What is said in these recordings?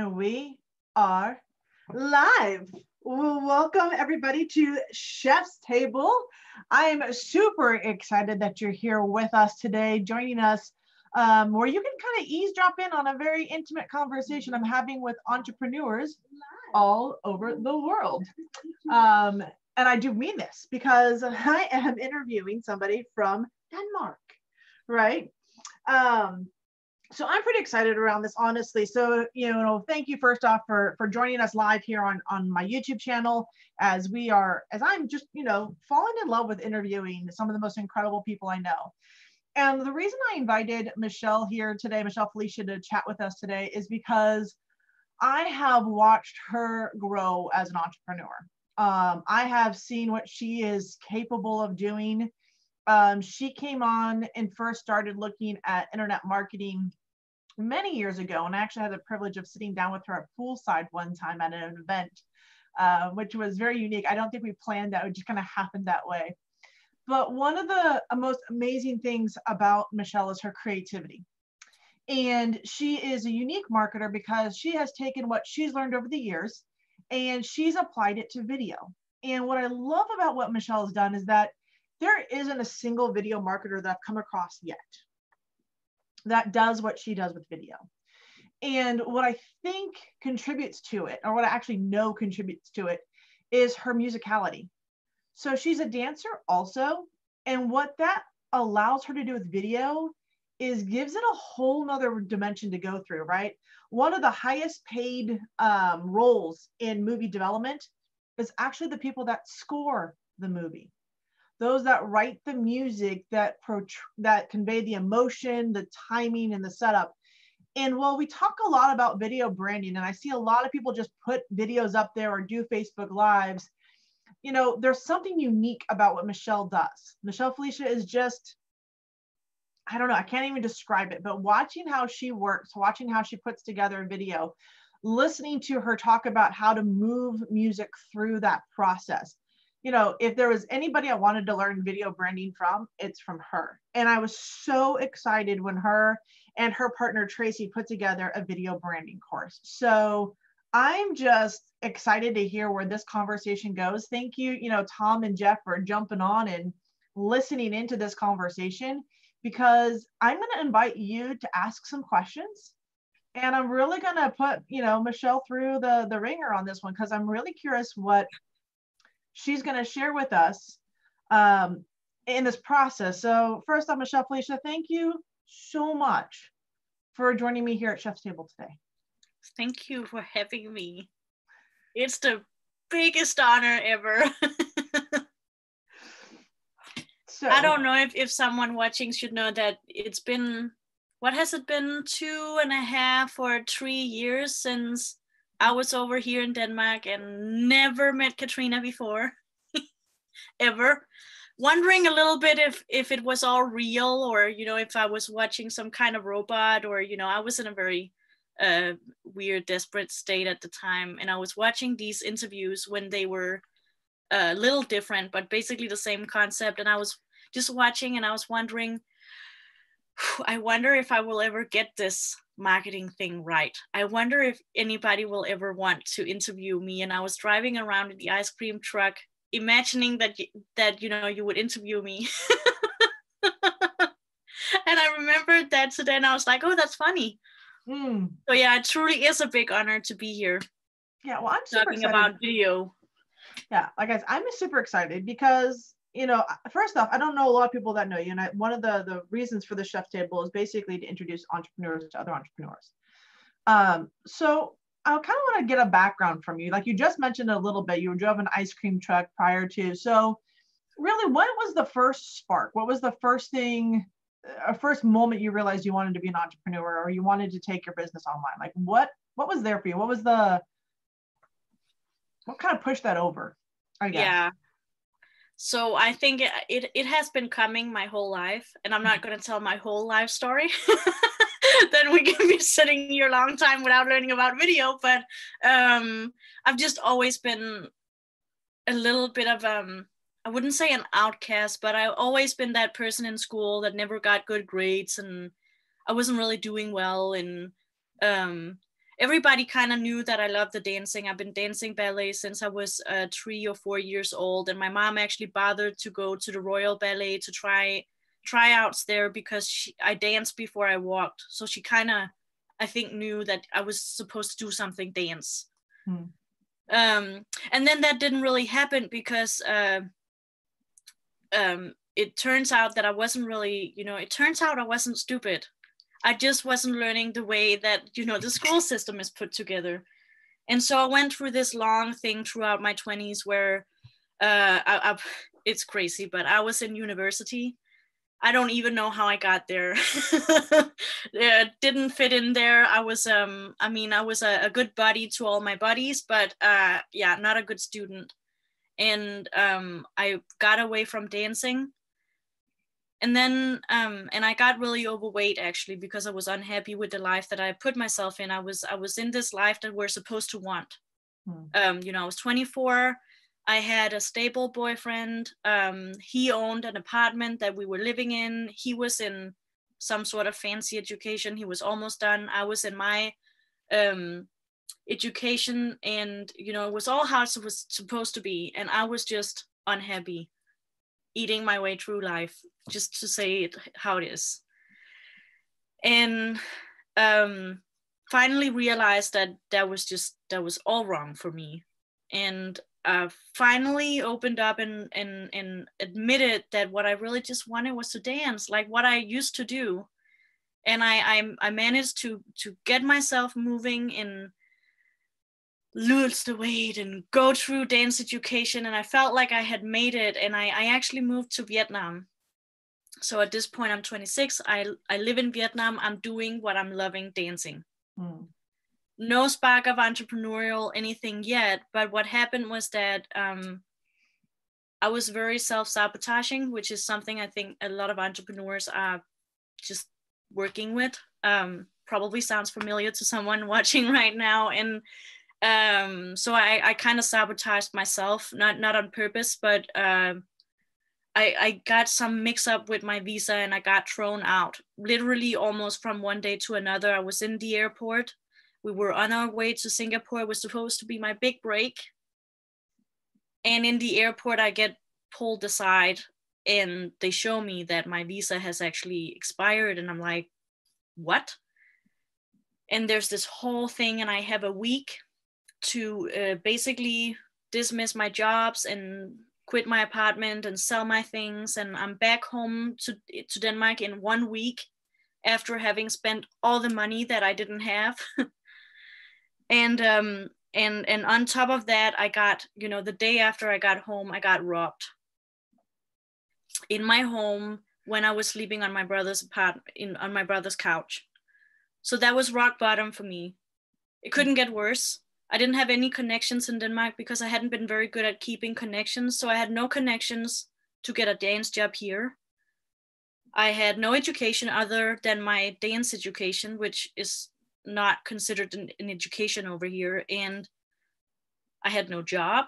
And we are live. Welcome everybody to Chef's Table. I am super excited that you're here with us today, joining us um, where you can kind of eavesdrop in on a very intimate conversation I'm having with entrepreneurs all over the world. Um, and I do mean this because I am interviewing somebody from Denmark, right? Um, so I'm pretty excited around this, honestly. So, you know, thank you first off for for joining us live here on on my YouTube channel as we are, as I'm just, you know, falling in love with interviewing some of the most incredible people I know. And the reason I invited Michelle here today, Michelle Felicia, to chat with us today is because I have watched her grow as an entrepreneur. Um, I have seen what she is capable of doing. Um, she came on and first started looking at internet marketing many years ago. And I actually had the privilege of sitting down with her at poolside one time at an event, uh, which was very unique. I don't think we planned that, it just kind of happened that way. But one of the uh, most amazing things about Michelle is her creativity. And she is a unique marketer because she has taken what she's learned over the years and she's applied it to video. And what I love about what Michelle has done is that there isn't a single video marketer that I've come across yet that does what she does with video. And what I think contributes to it, or what I actually know contributes to it, is her musicality. So she's a dancer also. And what that allows her to do with video is gives it a whole nother dimension to go through, right? One of the highest paid um, roles in movie development is actually the people that score the movie those that write the music that pro- that convey the emotion the timing and the setup. And while we talk a lot about video branding and i see a lot of people just put videos up there or do facebook lives you know there's something unique about what michelle does. Michelle felicia is just i don't know i can't even describe it but watching how she works watching how she puts together a video listening to her talk about how to move music through that process you know, if there was anybody I wanted to learn video branding from, it's from her. And I was so excited when her and her partner Tracy put together a video branding course. So I'm just excited to hear where this conversation goes. Thank you, you know, Tom and Jeff for jumping on and listening into this conversation because I'm going to invite you to ask some questions. And I'm really going to put, you know, Michelle through the the ringer on this one because I'm really curious what she's going to share with us um, in this process. So first off, Michelle Felicia, thank you so much for joining me here at Chef's Table today. Thank you for having me. It's the biggest honor ever. so I don't know if, if someone watching should know that it's been, what has it been, two and a half or three years since I was over here in Denmark and never met Katrina before, ever. Wondering a little bit if if it was all real or you know if I was watching some kind of robot or you know I was in a very uh, weird, desperate state at the time, and I was watching these interviews when they were a little different, but basically the same concept, and I was just watching and I was wondering. I wonder if I will ever get this marketing thing right. I wonder if anybody will ever want to interview me. And I was driving around in the ice cream truck, imagining that that you know you would interview me. and I remembered that today, and I was like, "Oh, that's funny." Mm. So yeah, it truly is a big honor to be here. Yeah, well, I'm talking about video. Yeah, like I, said I'm super excited because you know, first off, I don't know a lot of people that know you, and I, one of the the reasons for the chef table is basically to introduce entrepreneurs to other entrepreneurs. Um, so I kind of want to get a background from you. Like you just mentioned a little bit, you drove an ice cream truck prior to. So, really, what was the first spark? What was the first thing, a first moment you realized you wanted to be an entrepreneur or you wanted to take your business online? Like what what was there for you? What was the what kind of pushed that over? I guess. Yeah so i think it, it, it has been coming my whole life and i'm not mm-hmm. going to tell my whole life story then we can be sitting here a long time without learning about video but um, i've just always been a little bit of um i wouldn't say an outcast but i've always been that person in school that never got good grades and i wasn't really doing well and um everybody kind of knew that I loved the dancing. I've been dancing ballet since I was uh, three or four years old, and my mom actually bothered to go to the Royal Ballet to try tryouts there because she, I danced before I walked. So she kind of, I think, knew that I was supposed to do something dance. Hmm. Um, and then that didn't really happen because uh, um, it turns out that I wasn't really, you know, it turns out I wasn't stupid. I just wasn't learning the way that, you know, the school system is put together. And so I went through this long thing throughout my 20s where uh, I, I, it's crazy, but I was in university. I don't even know how I got there. yeah, didn't fit in there. I was, um, I mean, I was a, a good buddy to all my buddies, but uh, yeah, not a good student. And um, I got away from dancing and then um, and i got really overweight actually because i was unhappy with the life that i put myself in. I was i was in this life that we're supposed to want. Hmm. um, you know i was 24 i had a stable boyfriend. Um, he owned an apartment that we were living in. He was in some sort of fancy education. He was almost done. I was in my um, education and you know it was all how it was supposed to be. And i was just unhappy eating my way through life, just to say it how it is. And um, finally realized that that was just that was all wrong for me, and uh, finally opened up and and and admitted that what I really just wanted was to dance, like what I used to do, and I I, I managed to to get myself moving in lose the weight and go through dance education. And i felt like i had made it. And i, I actually moved to vietnam so at this point i'm 26 i, I live in vietnam. I'm doing what i'm loving dancing. Mm. no spark of entrepreneurial anything yet but what happened was that um, i was very self-sabotaging which is something i think a lot of entrepreneurs are just working with. Um, probably sounds familiar to someone watching right now. And um so i i kind of sabotaged myself not not on purpose but um I, I got some mix up with my visa and I got thrown out literally almost from one day to another. I was in the airport. We were on our way to Singapore. It was supposed to be my big break. And in the airport, I get pulled aside and they show me that my visa has actually expired. And I'm like, what? And there's this whole thing, and I have a week to uh, basically dismiss my jobs and quit my apartment and sell my things and i'm back home to, to denmark in one week after having spent all the money that i didn't have. And um and and on top of that i got you know the day after i got home i got robbed. In my home when i was sleeping on my brother's apartment in on my brother's couch. So that was rock bottom for me. It couldn't get worse I didn't have any connections in Denmark because I hadn't been very good at keeping connections. So I had no connections to get a dance job here. I had no education other than my dance education, which is not considered an, an education over here. And I had no job.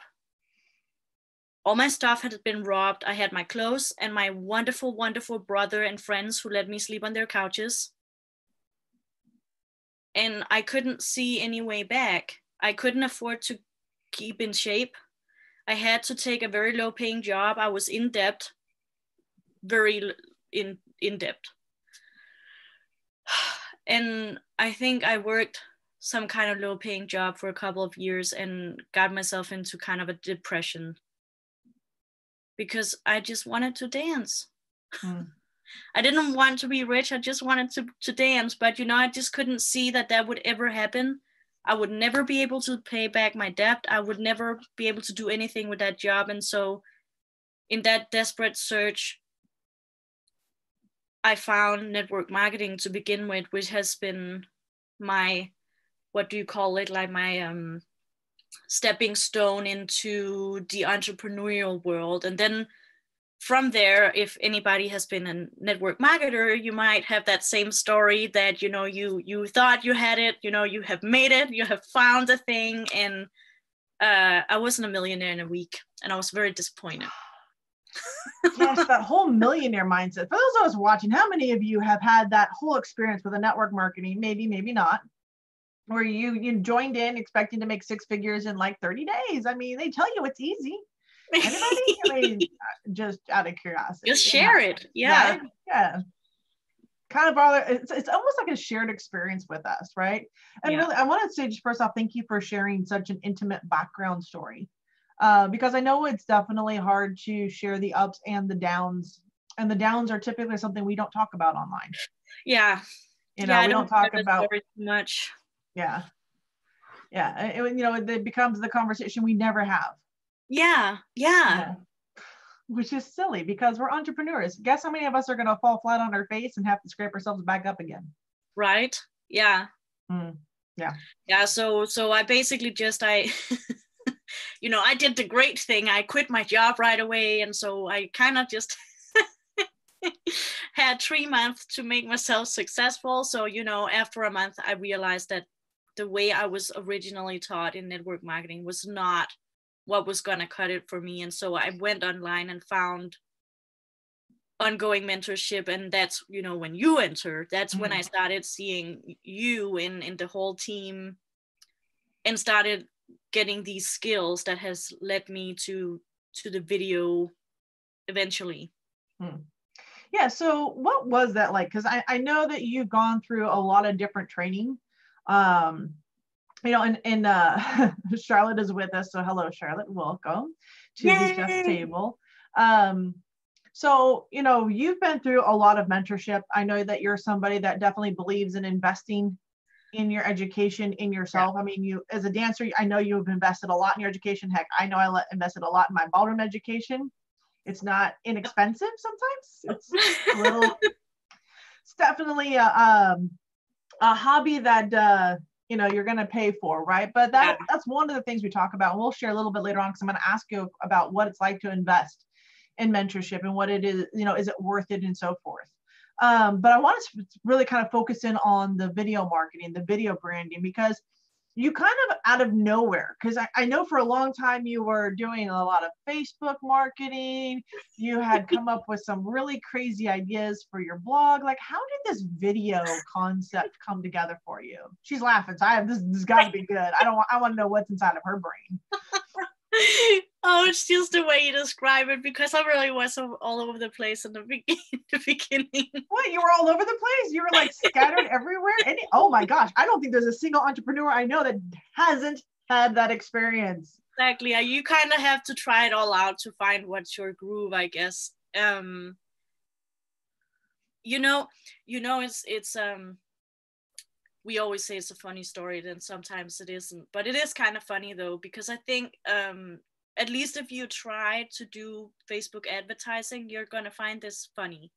All my stuff had been robbed. I had my clothes and my wonderful, wonderful brother and friends who let me sleep on their couches. And I couldn't see any way back I couldn't afford to keep in shape. I had to take a very low paying job. I was in debt, very in, in debt. And I think I worked some kind of low paying job for a couple of years and got myself into kind of a depression because I just wanted to dance. Mm. I didn't want to be rich. I just wanted to, to dance, but you know, I just couldn't see that that would ever happen. I would never be able to pay back my debt. I would never be able to do anything with that job. And so, in that desperate search, I found network marketing to begin with, which has been my, what do you call it, like my um, stepping stone into the entrepreneurial world. And then from there if anybody has been a network marketer you might have that same story that you know you you thought you had it you know you have made it you have found a thing and uh, i wasn't a millionaire in a week and i was very disappointed yes that whole millionaire mindset for those of us watching how many of you have had that whole experience with a network marketing maybe maybe not where you you joined in expecting to make six figures in like 30 days. I mean, they tell you it's easy. Anybody? I mean, just out of curiosity. Just share yeah. it. Yeah. Right? Yeah. Kind of bother. it's, it's almost like a shared experience with us, right? And yeah. really, I want to say just first off, thank you for sharing such an intimate background story. Uh, because I know it's definitely hard to share the ups and the downs. And the downs are typically something we don't talk about online. Yeah. You know, yeah, we don't, don't talk about much. Yeah. Yeah. It, you know, it becomes the conversation we never have. Yeah. Yeah. yeah. Which is silly because we're entrepreneurs. Guess how many of us are going to fall flat on our face and have to scrape ourselves back up again? Right. Yeah. Mm. Yeah. Yeah. So, so I basically just, I, you know, I did the great thing. I quit my job right away. And so I kind of just had three months to make myself successful. So, you know, after a month, I realized that the way I was originally taught in network marketing was not what was going to cut it for me. And so I went online and found ongoing mentorship and that's you know when you enter that's mm-hmm. when i mm-hmm. started seeing you in in the whole team and started getting these skills that has led me to to the video eventually hmm. yeah so what was that like because I, I know that you've gone through a lot of different training um you know and, and uh charlotte is with us so hello charlotte welcome to Yay! the chef's table um so you know you've been through a lot of mentorship i know that you're somebody that definitely believes in investing in your education in yourself. Yeah. I mean, you as a dancer, I know you've invested a lot in your education. Heck, I know I invested a lot in my ballroom education. It's not inexpensive sometimes. It's a little. it's definitely a um, a hobby that uh, you know you're going to pay for, right? But that yeah. that's one of the things we talk about. We'll share a little bit later on because I'm going to ask you about what it's like to invest in mentorship and what it is. You know, is it worth it and so forth. Um, but I want to really kind of focus in on the video marketing, the video branding, because you kind of out of nowhere, because I, I know for a long time you were doing a lot of Facebook marketing. You had come up with some really crazy ideas for your blog. Like, how did this video concept come together for you? She's laughing. So I have this, this got to be good. I don't want, I want to know what's inside of her brain. oh, it's just the way you describe it because I really was all over the place in the, be- the beginning. What? You were all over the place? You were like scattered everywhere? Any- oh my gosh. I don't think there's a single entrepreneur I know that hasn't had that experience. Exactly. You kind of have to try it all out to find what's your groove, I guess. Um, you know, you know, it's it's um we always say it's a funny story then sometimes it isn't. But it is kind of funny though because i think um, at least if you try to do facebook advertising you're going to find this funny.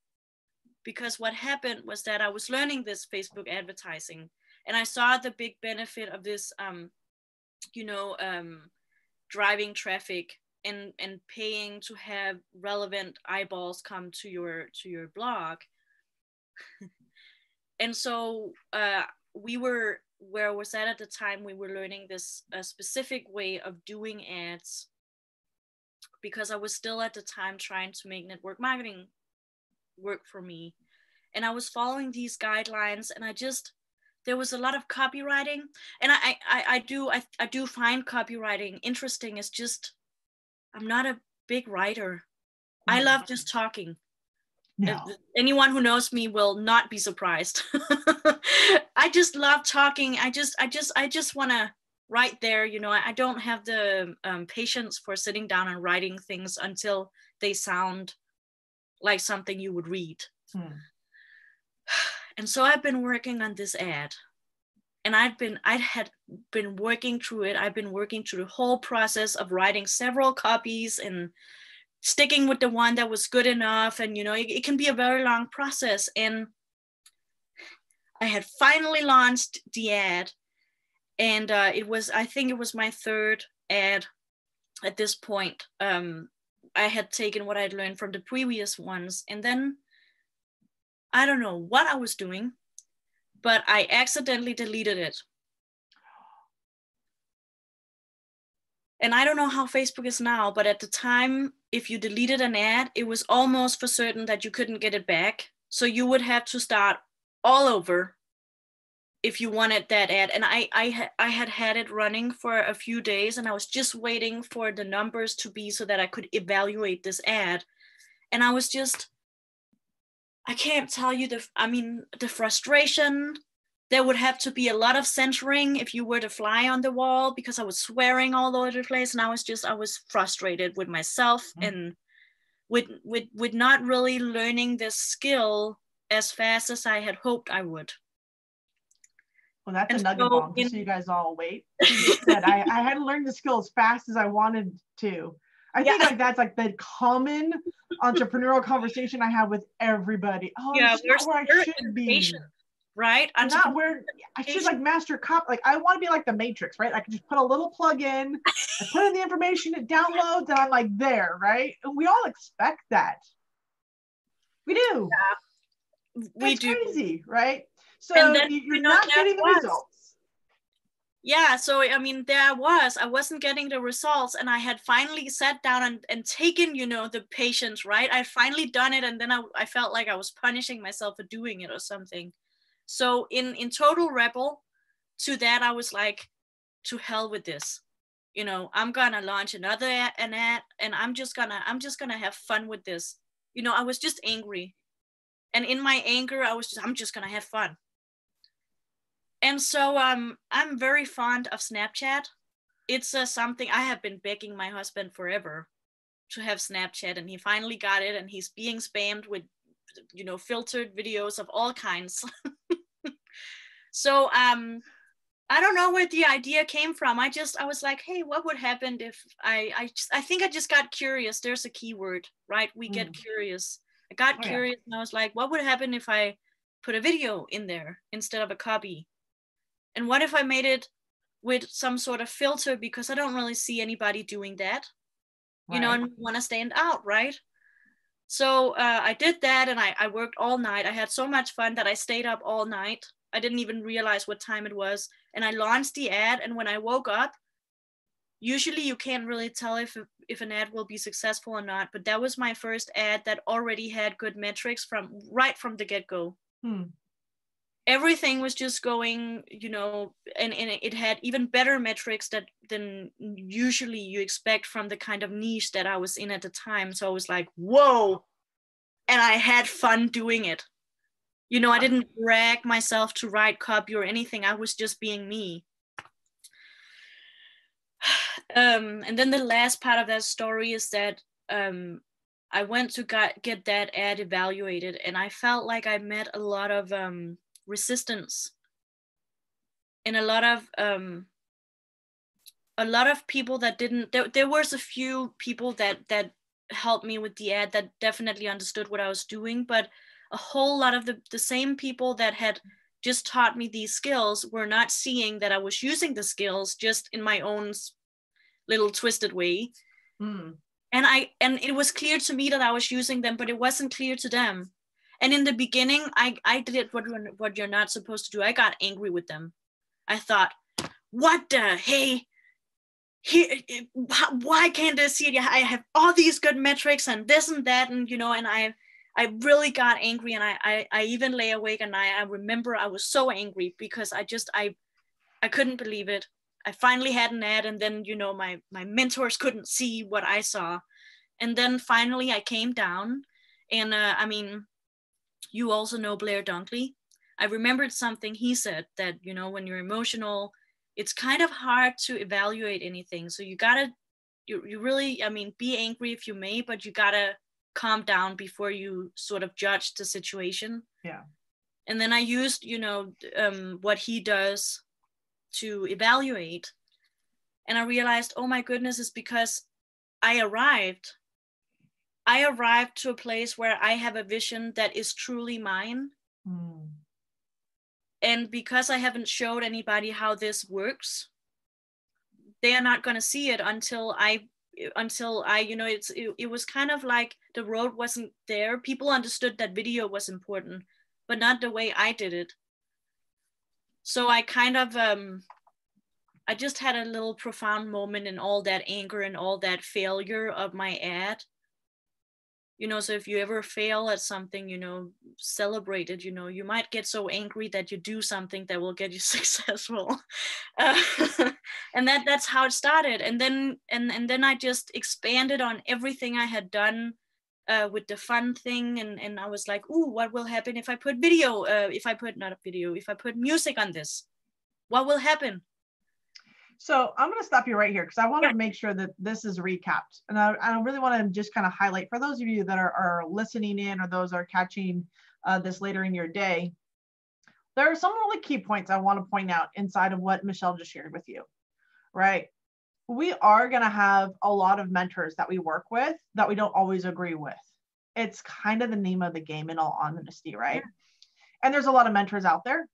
Because what happened was that i was learning this facebook advertising and i saw the big benefit of this um, you know um, driving traffic and and paying to have relevant eyeballs come to your to your blog. And so uh, we were where I was at at the time, we were learning this a specific way of doing ads because I was still at the time trying to make network marketing work for me. And I was following these guidelines and I just there was a lot of copywriting and I I, I do I, I do find copywriting interesting. It's just I'm not a big writer. I love mm-hmm. just talking. No. Anyone who knows me will not be surprised. I just love talking. I just, I just, I just want to write there. You know, I, don't have the um, patience for sitting down and writing things until they sound like something you would read. Hmm. And so I've been working on this ad and I'd been I had been working through it. I've been working through the whole process of writing several copies and sticking with the one that was good enough and you know it, it can be a very long process. And i had finally launched the ad and uh, it was i think it was my third ad at this point. Um, i had taken what i'd learned from the previous ones and then i don't know what i was doing but i accidentally deleted it and I don't know how Facebook is now, but at the time, if you deleted an ad, it was almost for certain that you couldn't get it back. So you would have to start all over if you wanted that ad and i i i had had it running for a few days and i was just waiting for the numbers to be so that i could evaluate this ad and i was just i can't tell you the i mean the frustration there would have to be a lot of censoring if you were to fly on the wall because i was swearing all over the place and i was just i was frustrated with myself mm-hmm. and with with with not really learning this skill as fast as i had hoped i would well, that's and a nugget so bomb, just in, so you guys all wait. said I, I had to learn the skill as fast as I wanted to. I think yeah. like that's like the common entrepreneurial conversation I have with everybody. Oh, yeah, where I should be. Right? I'm not where I should like master cop. Like I want to be like the Matrix, right? I can just put a little plug in, I put in the information, it downloads, and I'm like there, right? And we all expect that. We do. Yeah. We that's do. Crazy, right? So you're not getting the was. results. Yeah, so I mean, there I was. I wasn't getting the results, and I had finally sat down and, and taken, you know, the patience, right? I finally done it, and then I, I felt like I was punishing myself for doing it or something. So in in total rebel to that, I was like, to hell with this. You know, I'm gonna launch another ad, an ad, and I'm just gonna I'm just gonna have fun with this. You know, I was just angry, and in my anger, I was just I'm just gonna have fun and so um, I'm very fond of Snapchat. It's uh, something I have been begging my husband forever to have Snapchat, and he finally got it, and he's being spammed with, you know, filtered videos of all kinds. so um, I don't know where the idea came from. I just I was like, hey, what would happen if I I just I think I just got curious. There's a keyword, right? We mm. get curious. I got oh, curious, yeah. and I was like, what would happen if I put a video in there instead of a copy? And what if I made it with some sort of filter because I don't really see anybody doing that, right. you know, and want to stand out, right? So uh, I did that and I, I worked all night. I had so much fun that I stayed up all night. I didn't even realize what time it was. And I launched the ad. And when I woke up, usually you can't really tell if, if an ad will be successful or not. But that was my first ad that already had good metrics from right from the get go. Hmm everything was just going you know and, and it had even better metrics that than usually you expect from the kind of niche that i was in at the time so i was like whoa and i had fun doing it you know i didn't drag myself to write copy or anything. I was just being me. Um, and then the last part of that story is that um, i went to get, get that ad evaluated and i felt like i met a lot of um, resistance. And a lot of um, a lot of people that didn't there, there was a few people that that helped me with the ad that definitely understood what i was doing but a whole lot of the, the same people that had just taught me these skills were not seeing that i was using the skills just in my own little twisted way mm. and i and it was clear to me that i was using them but it wasn't clear to them and in the beginning, I, I did what, what you're not supposed to do. I got angry with them. I thought, what the hey, here, why can't I see it? I have all these good metrics and this and that, and you know, and I, I really got angry, and I, I, I even lay awake, and I, I remember I was so angry because I just, I, I couldn't believe it. I finally had an ad, and then you know, my my mentors couldn't see what I saw, and then finally I came down, and uh, I mean, you also know Blair Dunkley. I remembered something he said that, you know, when you're emotional, it's kind of hard to evaluate anything. So you gotta, you, you really, I mean, be angry if you may, but you gotta calm down before you sort of judge the situation. Yeah. And then I used, you know, um, what he does to evaluate. And I realized, oh my goodness, it's because I arrived I arrived to a place where I have a vision that is truly mine. Mm. And because I haven't showed anybody how this works, they are not going to see it until I until I, you know, it's it, it was kind of like the road wasn't there. People understood that video was important, but not the way I did it. So I kind of um I just had a little profound moment in all that anger and all that failure of my ad you know so if you ever fail at something you know celebrate it you know you might get so angry that you do something that will get you successful. Uh, and that that's how it started. And then and and then i just expanded on everything i had done uh, with the fun thing. And and i was like ooh what will happen if i put video uh, if i put not a video if i put music on this? What will happen so I'm going to stop you right here because I want to make sure that this is recapped. And I, I really want to just kind of highlight for those of you that are, are listening in or those are catching uh, this later in your day. There are some really key points I want to point out inside of what Michelle just shared with you, right? We are going to have a lot of mentors that we work with that we don't always agree with. It's kind of the name of the game in all honesty, right? And there's a lot of mentors out there.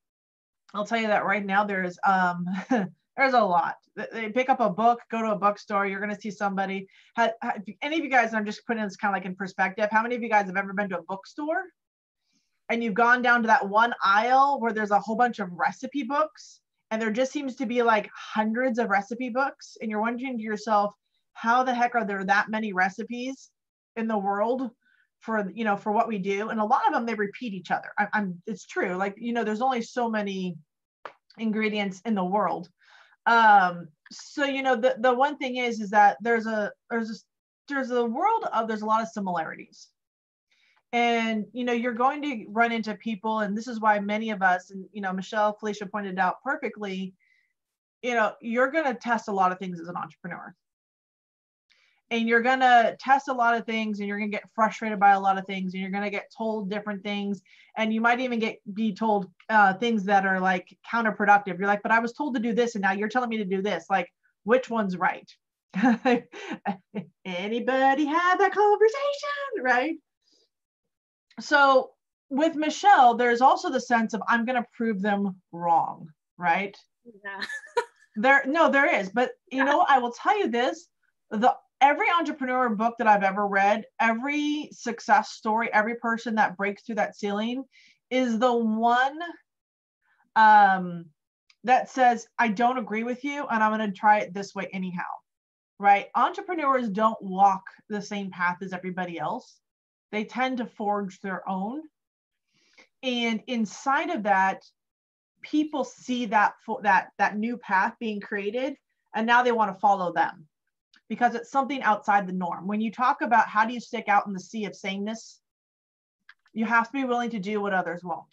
I'll tell you that right now, there's um, There's a lot. They pick up a book, go to a bookstore, you're going to see somebody. Have, have, any of you guys, I'm just putting this kind of like in perspective, how many of you guys have ever been to a bookstore? And you've gone down to that one aisle where there's a whole bunch of recipe books and there just seems to be like hundreds of recipe books and you're wondering to yourself, how the heck are there that many recipes in the world for you know for what we do? And a lot of them they repeat each other. I, i'm it's true. Like you know there's only so many ingredients in the world um so you know the the one thing is is that there's a there's a there's a world of there's a lot of similarities. And you know you're going to run into people and this is why many of us and you know michelle felicia pointed out perfectly you know you're going to test a lot of things as an entrepreneur and you're going to test a lot of things and you're going to get frustrated by a lot of things and you're going to get told different things and you might even get be told uh, things that are like counterproductive. You're like but i was told to do this and now you're telling me to do this. Like which one's right? Anybody had that conversation? Right? So with michelle there's also the sense of i'm going to prove them wrong right? Yeah. There no there is but you yeah. know i will tell you this the every entrepreneur book that I've ever read, every success story, every person that breaks through that ceiling is the one um, that says, I don't agree with you and I'm going to try it this way anyhow. Right? Entrepreneurs don't walk the same path as everybody else, they tend to forge their own. And inside of that, people see that that that new path being created and now they want to follow them because it's something outside the norm. When you talk about how do you stick out in the sea of sameness, you have to be willing to do what others won't.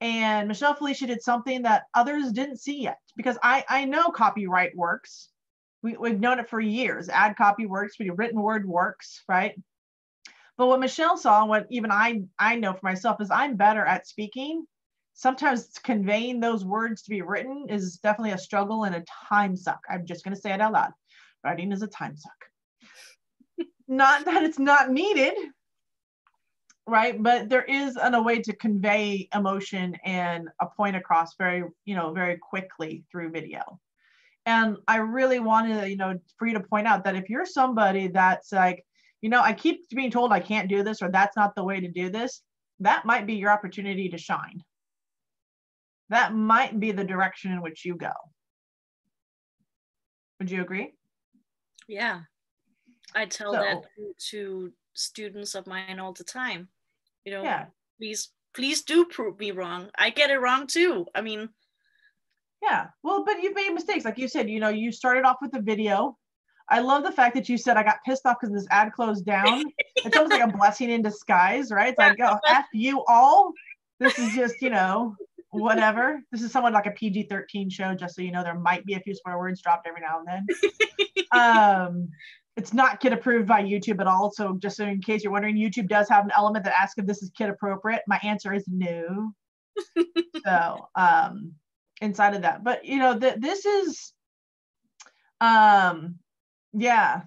And Michelle Felicia did something that others didn't see yet because I, I know copyright works. We, we've known it for years. Ad copy works, but written word works, right? But what Michelle saw, and what even I, I know for myself, is I'm better at speaking. Sometimes conveying those words to be written is definitely a struggle and a time suck. I'm just going to say it out loud writing is a time suck. not that it's not needed, right? But there is an, a way to convey emotion and a point across very, you know, very quickly through video. And I really wanted, you know, for you to point out that if you're somebody that's like, you know, I keep being told I can't do this or that's not the way to do this, that might be your opportunity to shine. That might be the direction in which you go. Would you agree? Yeah. I tell so, that to students of mine all the time. You know, yeah. please, please do prove me wrong. I get it wrong too. I mean, yeah. Well, but you've made mistakes. Like you said, you know, you started off with a video. I love the fact that you said I got pissed off because this ad closed down. it's almost like a blessing in disguise, right? It's like, oh, F you all. This is just, you know, whatever. This is somewhat like a PG 13 show, just so you know, there might be a few swear words dropped every now and then. um, it's not kid approved by YouTube at all. So, just so in case you're wondering, YouTube does have an element that asks if this is kid appropriate. My answer is no. so, um, inside of that, but you know, that this is, um, yeah.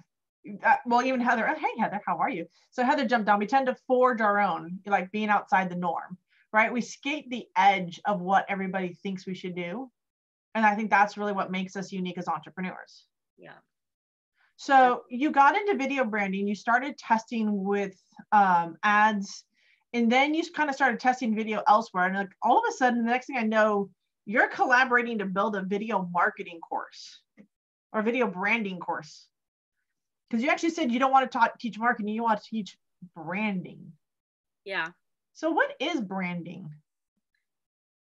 Uh, well, even Heather, oh, hey Heather, how are you? So Heather jumped on. We tend to forge our own, like being outside the norm right? We skate the edge of what everybody thinks we should do. And I think that's really what makes us unique as entrepreneurs. Yeah. So you got into video branding, you started testing with um, ads, and then you kind of started testing video elsewhere. And like all of a sudden, the next thing I know, you're collaborating to build a video marketing course or video branding course. Because you actually said you don't want to talk, teach marketing, you want to teach branding. Yeah. So what is branding?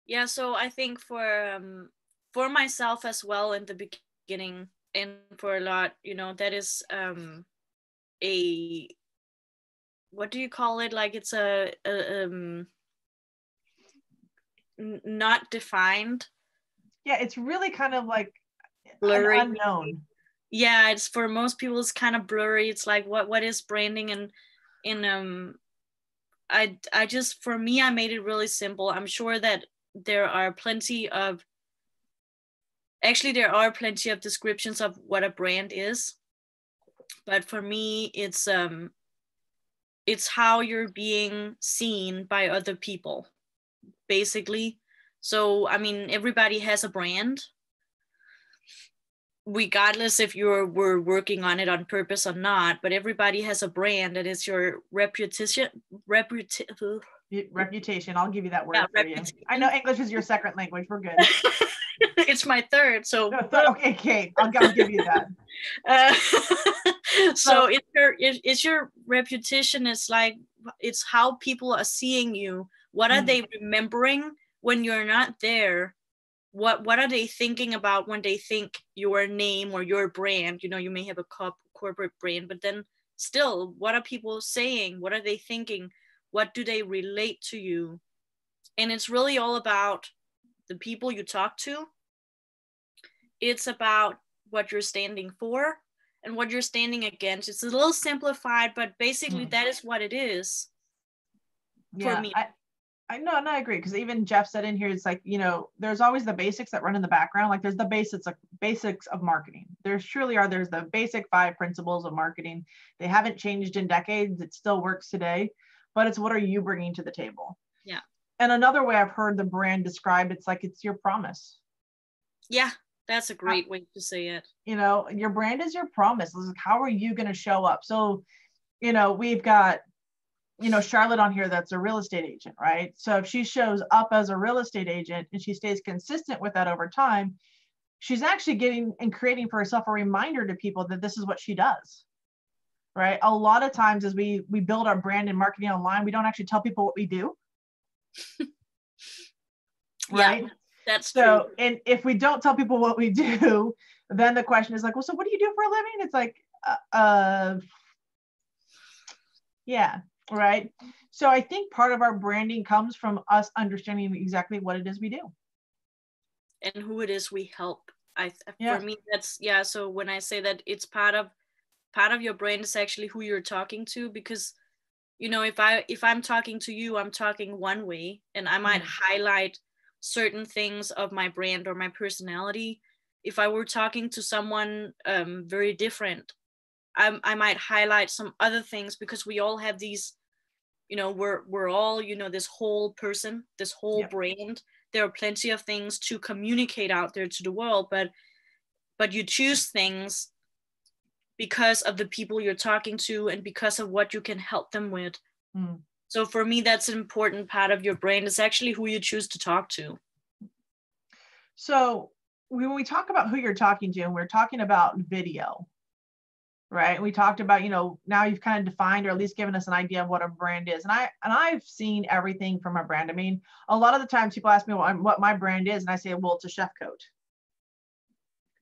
Yeah, so I think for um, for myself as well in the beginning and for a lot, you know, that is um a what do you call it? Like it's a, a um n- not defined. Yeah, it's really kind of like blurry unknown. Yeah, it's for most people it's kind of blurry. It's like what what is branding and in um I I just for me I made it really simple. I'm sure that there are plenty of actually there are plenty of descriptions of what a brand is. But for me it's um it's how you're being seen by other people basically so i mean everybody has a brand regardless if you're were working on it on purpose or not but everybody has a brand and it's your reputation reputation reputation. I'll give you that word yeah, for you. i know english is your second language. We're good. It's my third so okay kate I'll, I'll give you that. Uh, so it's your it's your reputation. It's like it's how people are seeing you. What are mm. they remembering when you're not there what what are they thinking about when they think your name or your brand you know you may have a co- corporate brand but then still what are people saying? What are they thinking? What do they relate to you? And it's really all about the people you talk to. It's about what you're standing for and what you're standing against. It's a little simplified but basically mm. that is what it is yeah, for me. I, I know, and I agree because even Jeff said in here, it's like you know, there's always the basics that run in the background. Like there's the basics of basics of marketing. There's truly are. There's the basic five principles of marketing. They haven't changed in decades. It still works today, but it's what are you bringing to the table? Yeah. And another way I've heard the brand described, it's like it's your promise. Yeah, that's a great way to say it. You know, your brand is your promise. Like, how are you going to show up? So, you know, we've got you know charlotte on here that's a real estate agent right? So if she shows up as a real estate agent and she stays consistent with that over time she's actually getting and creating for herself a reminder to people that this is what she does right? A lot of times as we we build our brand and marketing online we don't actually tell people what we do. Right? yeah, that's so true. and if we don't tell people what we do then the question is like well so what do you do for a living? It's like uh, uh yeah right? So I think part of our branding comes from us understanding exactly what it is we do and who it is we help. I yeah. for me that's yeah. So when I say that it's part of part of your brand is actually who you're talking to because you know if I if I'm talking to you, I'm talking one way, and I might mm-hmm. highlight certain things of my brand or my personality. If I were talking to someone um, very different, I, I might highlight some other things because we all have these you know we're we're all you know this whole person this whole yep. brand there are plenty of things to communicate out there to the world but but you choose things because of the people you're talking to and because of what you can help them with mm. so for me that's an important part of your brain it's actually who you choose to talk to so when we talk about who you're talking to and we're talking about video right? We talked about you know now you've kind of defined or at least given us an idea of what a brand is. And i and i've seen everything from a brand. I mean a lot of the times people ask me what, what my brand is and i say well it's a chef coat.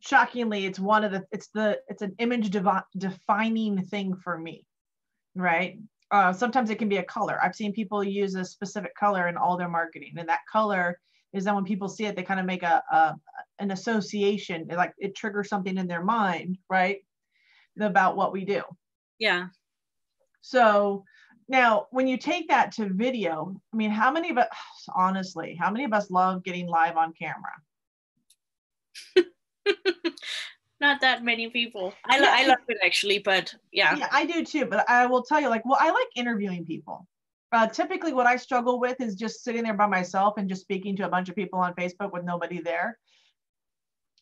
Shockingly it's one of the it's the it's an image devi- defining thing for me right? Uh, sometimes it can be a color. I've seen people use a specific color in all their marketing and that color is that when people see it they kind of make a, a an association like it triggers something in their mind right about what we do. Yeah. So now when you take that to video, I mean, how many of us, honestly, how many of us love getting live on camera? Not that many people. I, I love it actually, but yeah. Yeah, I do too. But I will tell you, like, well, I like interviewing people. Uh, typically, what I struggle with is just sitting there by myself and just speaking to a bunch of people on Facebook with nobody there.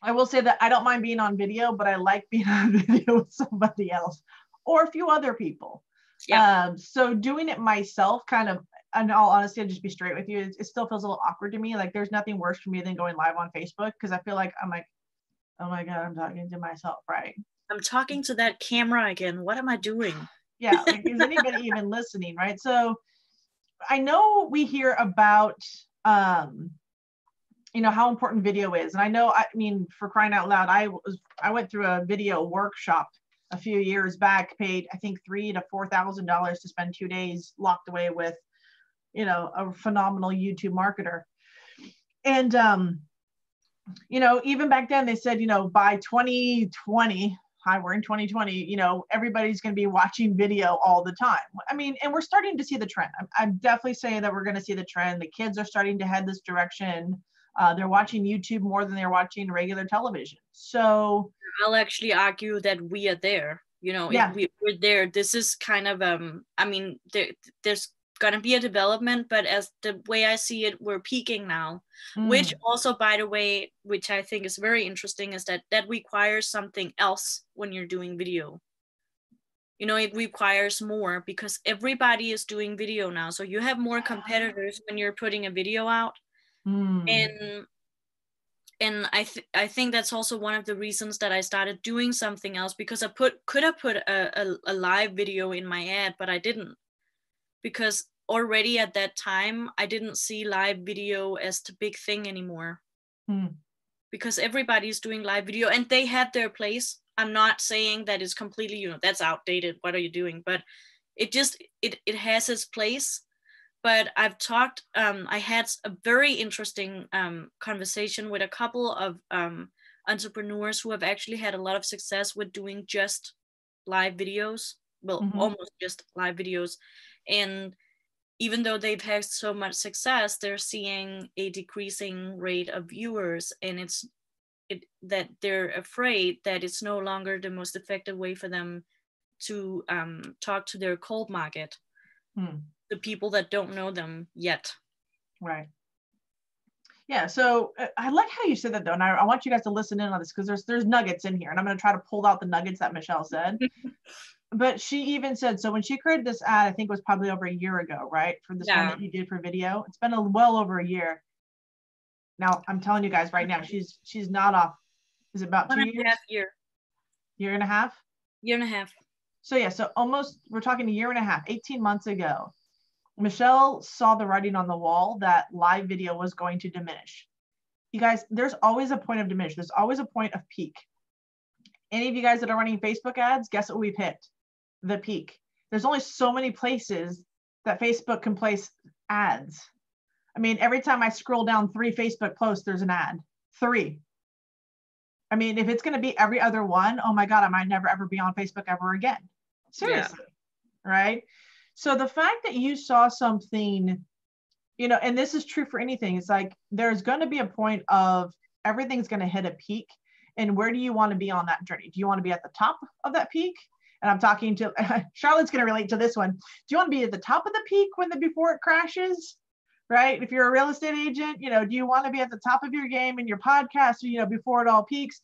I will say that I don't mind being on video, but I like being on video with somebody else or a few other people. Yeah. Um, so doing it myself kind of, in all honesty, I'll just be straight with you. It, it, still feels a little awkward to me. Like there's nothing worse for me than going live on Facebook because I feel like I'm like, oh my God, I'm talking to myself, right? I'm talking to that camera again. What am I doing? Yeah, like, is anybody even listening, right? So I know we hear about um you know how important video is. And i know i mean for crying out loud i was i went through a video workshop a few years back paid i think three to four thousand dollars to spend two days locked away with you know a phenomenal youtube marketer. And um you know even back then they said you know by 2020 hi we're in 2020 you know everybody's going to be watching video all the time. I mean and we're starting to see the trend. I'm, I'm definitely saying that we're going to see the trend. The kids are starting to head this direction uh, they're watching YouTube more than they're watching regular television. So I'll actually argue that we are there. You know, yeah. we, we're there. This is kind of um. I mean, there, there's gonna be a development, but as the way I see it, we're peaking now. Mm. Which also, by the way, which I think is very interesting, is that that requires something else when you're doing video you know it requires more because everybody is doing video now so you have more competitors when you're putting a video out mm. and and I th- I think that's also one of the reasons that I started doing something else because I put could have put a, a, a live video in my ad but I didn't. Because already at that time I didn't see live video as the big thing anymore. Mm. because everybody's doing live video and they had their place. I'm not saying that it's completely you know that's outdated what are you doing? But it just it it has its place but I've talked, um, I had a very interesting um, conversation with a couple of um, entrepreneurs who have actually had a lot of success with doing just live videos, well, mm-hmm. almost just live videos. And even though they've had so much success, they're seeing a decreasing rate of viewers, and it's it, that they're afraid that it's no longer the most effective way for them to um, talk to their cold market. Hmm the people that don't know them yet. Right. Yeah. So uh, I like how you said that though, and I, I want you guys to listen in on this because there's there's nuggets in here, and I'm going to try to pull out the nuggets that Michelle said. but she even said so when she created this ad, I think it was probably over a year ago, right? For this yeah. one that you did for video, it's been a well over a year. Now I'm telling you guys right now, she's she's not off. Is it about one two years? Half year. Year and a half. Year and a half. So yeah, so almost we're talking a year and a half, 18 months ago. Michelle saw the writing on the wall that live video was going to diminish. You guys, there's always a point of diminish. There's always a point of peak. Any of you guys that are running Facebook ads, guess what we've hit? The peak. There's only so many places that Facebook can place ads. I mean, every time I scroll down three Facebook posts, there's an ad. Three. I mean, if it's going to be every other one, oh my God, I might never ever be on Facebook ever again. Seriously. Yeah. Right. So the fact that you saw something, you know, and this is true for anything, it's like there's going to be a point of everything's going to hit a peak. And where do you want to be on that journey? Do you want to be at the top of that peak? And I'm talking to Charlotte's going to relate to this one. Do you want to be at the top of the peak when the before it crashes? Right? If you're a real estate agent, you know, do you want to be at the top of your game in your podcast, you know, before it all peaks?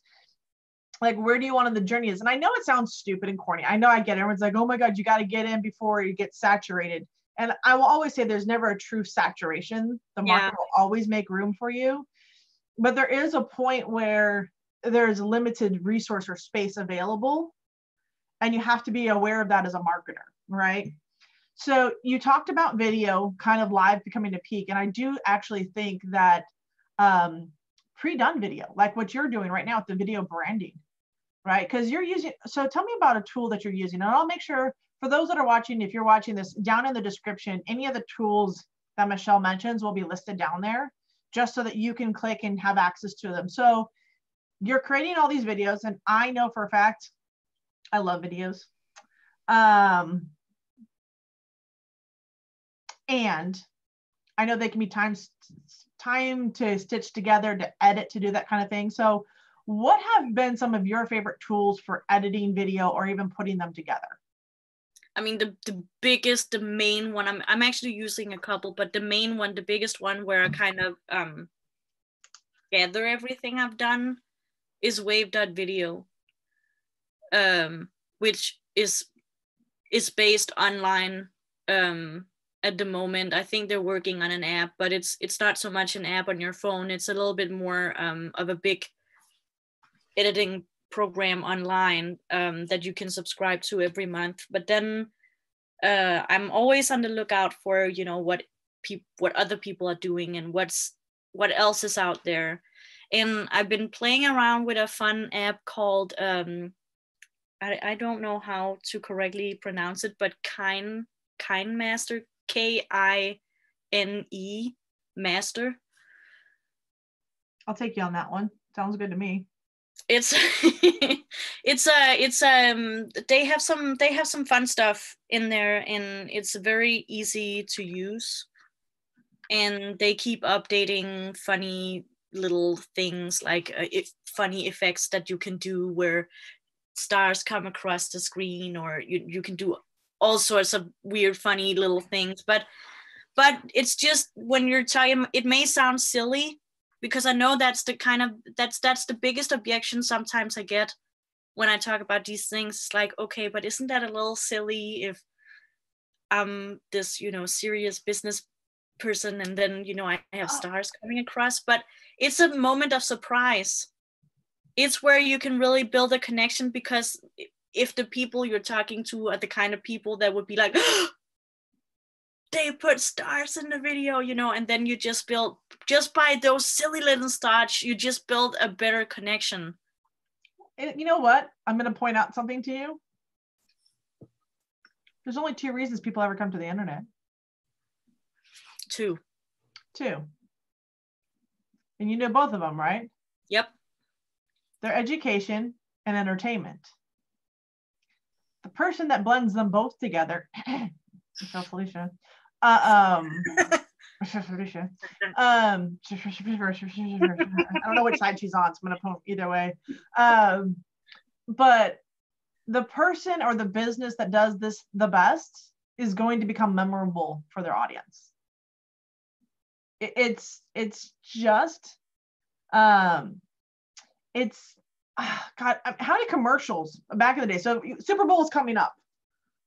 Like where do you want on the journey is. And i know it sounds stupid and corny. I know i get it. Everyone's like oh my god you got to get in before you get saturated. And i will always say there's never a true saturation. The market yeah. will always make room for you. But there is a point where there's limited resource or space available and you have to be aware of that as a marketer right? So you talked about video kind of live becoming a peak and i do actually think that um, pre-done video like what you're doing right now with the video branding right? Because you're using, so tell me about a tool that you're using. And I'll make sure for those that are watching, if you're watching this down in the description, any of the tools that Michelle mentions will be listed down there just so that you can click and have access to them. So you're creating all these videos and I know for a fact, I love videos. Um, and I know they can be time, time to stitch together, to edit, to do that kind of thing. So what have been some of your favorite tools for editing video or even putting them together? I mean, the, the biggest, the main one, I'm, I'm actually using a couple, but the main one, the biggest one where I kind of um, gather everything I've done is wave.video, um, which is is based online um, at the moment. I think they're working on an app, but it's it's not so much an app on your phone. It's a little bit more um, of a big editing program online um, that you can subscribe to every month. But then uh, I'm always on the lookout for you know what people what other people are doing and what's what else is out there. And I've been playing around with a fun app called um, I, I don't know how to correctly pronounce it, but Kind Kind Master K I N E Master. I'll take you on that one. Sounds good to me it's it's uh it's um they have some they have some fun stuff in there and it's very easy to use. And they keep updating funny little things like uh, if, funny effects that you can do where stars come across the screen or you, you can do all sorts of weird funny little things. But but it's just when you're talking it may sound silly because I know that's the kind of that's that's the biggest objection sometimes I get when I talk about these things. It's like, okay, but isn't that a little silly if I'm this, you know, serious business person and then, you know, I have oh. stars coming across, but it's a moment of surprise. It's where you can really build a connection because if the people you're talking to are the kind of people that would be like, oh, they put stars in the video, you know, and then you just build just by those silly little stars, you just build a better connection. And you know what? I'm going to point out something to you. There's only two reasons people ever come to the internet. Two. Two. And you know both of them, right? Yep. They're education and entertainment. The person that blends them both together, Felicia, uh, um, um, I don't know which side she's on, so I'm gonna put either way. Um, but the person or the business that does this the best is going to become memorable for their audience. It, it's it's just um, it's ah, God. How many commercials back in the day? So Super Bowl is coming up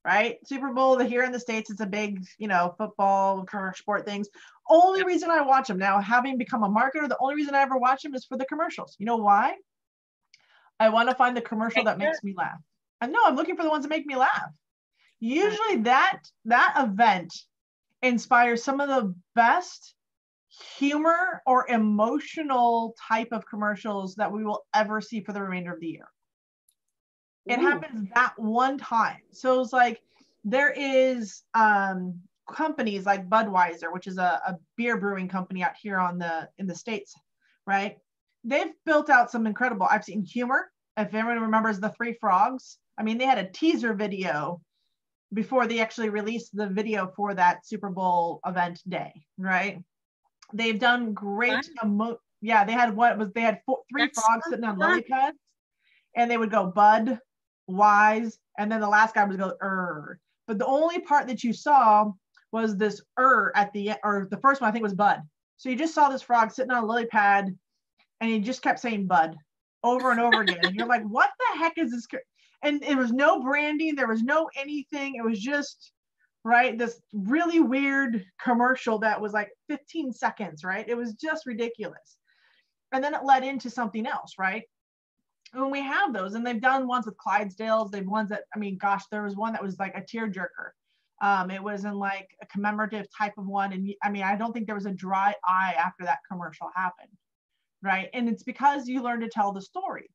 right? Super Bowl here in the States, it's a big, you know, football, sport things. Only yep. reason I watch them now, having become a marketer, the only reason I ever watch them is for the commercials. You know why? I want to find the commercial that makes me laugh. I know I'm looking for the ones that make me laugh. Usually that that event inspires some of the best humor or emotional type of commercials that we will ever see for the remainder of the year. It Ooh. happens that one time. So it's like there is um, companies like Budweiser, which is a, a beer brewing company out here on the in the states, right? They've built out some incredible. I've seen humor. If anyone remembers the Three Frogs, I mean, they had a teaser video before they actually released the video for that Super Bowl event day, right? They've done great. Emo- yeah, they had what was they had four, three That's frogs so sitting on lily pads, and they would go Bud, wise, and then the last guy was go er. But the only part that you saw was this er at the end, or the first one I think was bud. So you just saw this frog sitting on a lily pad, and he just kept saying bud over and over again. and you're like, what the heck is this? And it was no branding, there was no anything. It was just right this really weird commercial that was like 15 seconds, right? It was just ridiculous. And then it led into something else, right? When we have those, and they've done ones with Clydesdales, they've ones that I mean, gosh, there was one that was like a tearjerker. Um, it was in like a commemorative type of one, and I mean, I don't think there was a dry eye after that commercial happened, right? And it's because you learn to tell the story.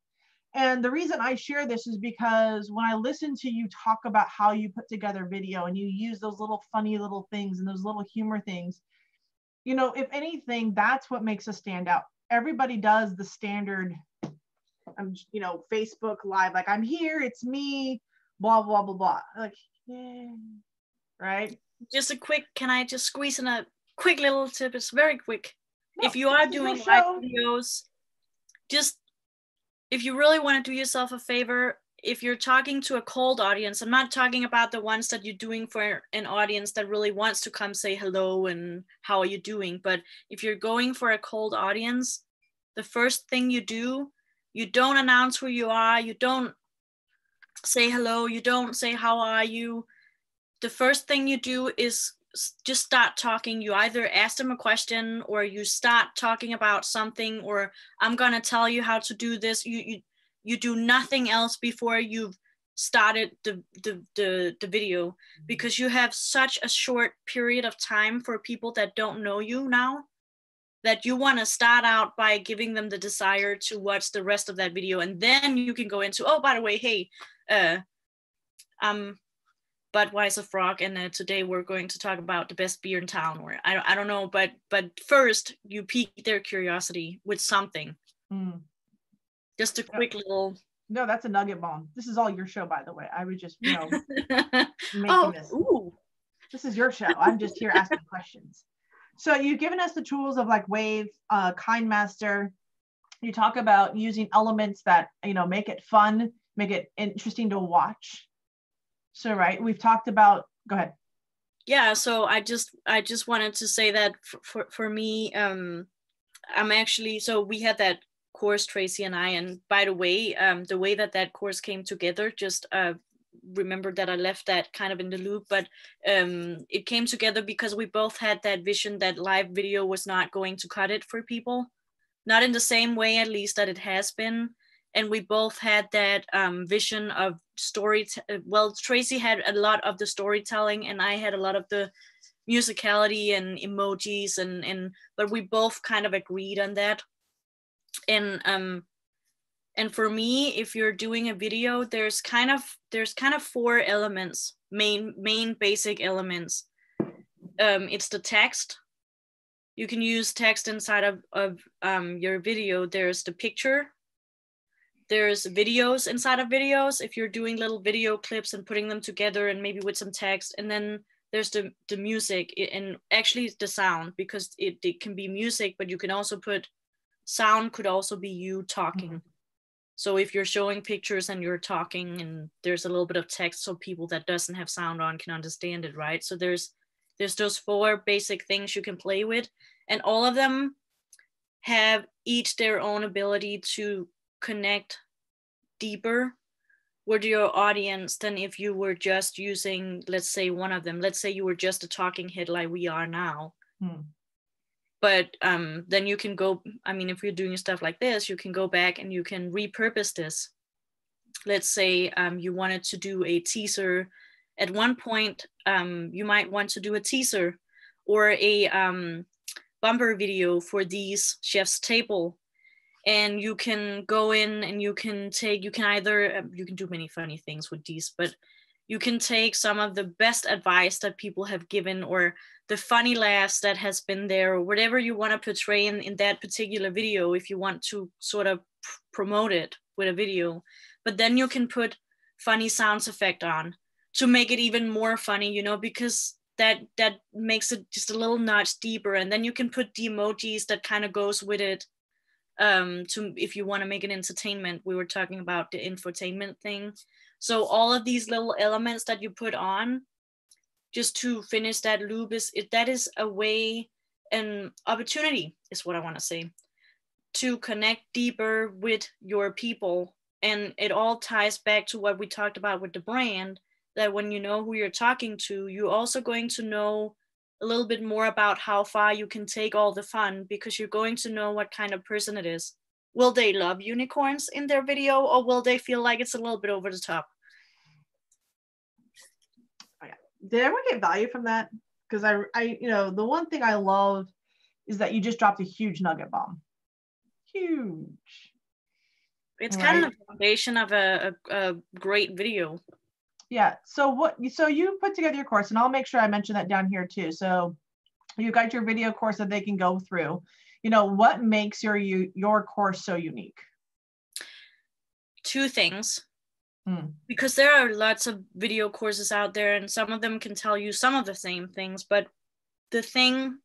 And the reason I share this is because when I listen to you talk about how you put together video and you use those little funny little things and those little humor things, you know, if anything, that's what makes us stand out. Everybody does the standard I'm, you know, Facebook Live, like I'm here, it's me, blah blah blah blah. Like, yeah, right. Just a quick. Can I just squeeze in a quick little tip? It's very quick. No, if you are doing live videos, just if you really want to do yourself a favor, if you're talking to a cold audience, I'm not talking about the ones that you're doing for an audience that really wants to come say hello and how are you doing. But if you're going for a cold audience, the first thing you do you don't announce who you are. You don't say hello. You don't say how are you? The first thing you do is just start talking. You either ask them a question or you start talking about something or i'm going to tell you how to do this. You, you you do nothing else before you've started the, the the the video mm-hmm. because you have such a short period of time for people that don't know you now that you want to start out by giving them the desire to watch the rest of that video and then you can go into oh by the way hey uh um Budweiser Frog, and uh, today we're going to talk about the best beer in town. Or I don't, I don't know, but but first you pique their curiosity with something. Mm. Just a quick little. No, that's a nugget bomb. This is all your show, by the way. I was just, you know, making oh, this. Ooh. This is your show. I'm just here asking questions. So you've given us the tools of like Wave, uh, KineMaster. You talk about using elements that you know make it fun, make it interesting to watch. So right, we've talked about. Go ahead. Yeah. So I just I just wanted to say that for for, for me, um, I'm actually so we had that course Tracy and I, and by the way, um, the way that that course came together, just uh, remember that I left that kind of in the loop, but um, it came together because we both had that vision that live video was not going to cut it for people, not in the same way at least that it has been. And we both had that um, vision of story. T- well, Tracy had a lot of the storytelling, and I had a lot of the musicality and emojis, and and but we both kind of agreed on that. And um, and for me if you're doing a video there's kind of there's kind of four elements main main basic elements. Um, it's the text. You can use text inside of, of um, your video. There's the picture. There's videos inside of videos if you're doing little video clips and putting them together and maybe with some text. And then there's the, the music and actually the sound because it, it can be music but you can also put sound could also be you talking. Mm-hmm so if you're showing pictures and you're talking and there's a little bit of text so people that doesn't have sound on can understand it, right? So there's there's those four basic things you can play with and all of them have each their own ability to connect deeper with your audience than if you were just using let's say one of them. Let's say you were just a talking head like we are now. Hmm but um, then you can go i mean if you're doing stuff like this you can go back and you can repurpose this. Let's say um, you wanted to do a teaser. At one point um, you might want to do a teaser or a um, bumper video for these chef's table. And you can go in and you can take you can either um, you can do many funny things with these but you can take some of the best advice that people have given or the funny laughs that has been there or whatever you want to portray in, in that particular video if you want to sort of promote it with a video. But then you can put funny sounds effect on to make it even more funny you know because that that makes it just a little notch deeper. And then you can put the emojis that kind of goes with it um to if you want to make an entertainment. We were talking about the infotainment thing so all of these little elements that you put on just to finish that loop is it, that is a way an opportunity is what i want to say to connect deeper with your people. And it all ties back to what we talked about with the brand that when you know who you're talking to you're also going to know a little bit more about how far you can take all the fun because you're going to know what kind of person it is will they love unicorns in their video or will they feel like it's a little bit over the top oh, did everyone get value from that? Because I, I, you know, the one thing I love is that you just dropped a huge nugget bomb. Huge. It's right? kind of the foundation of a, a, a great video. Yeah. So what? So you put together your course, and I'll make sure I mention that down here too. So you got your video course that they can go through. You know what makes your you your course so unique? Two things. Mm. Because there are lots of video courses out there, and some of them can tell you some of the same things. But the thing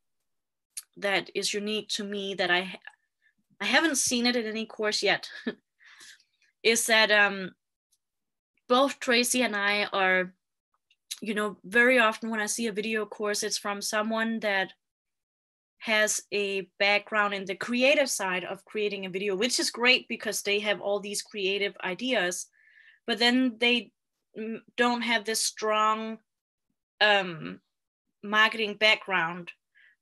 that is unique to me that I I haven't seen it in any course yet is that um, both Tracy and I are, you know, very often when I see a video course, it's from someone that has a background in the creative side of creating a video, which is great because they have all these creative ideas but then they don't have this strong um, marketing background,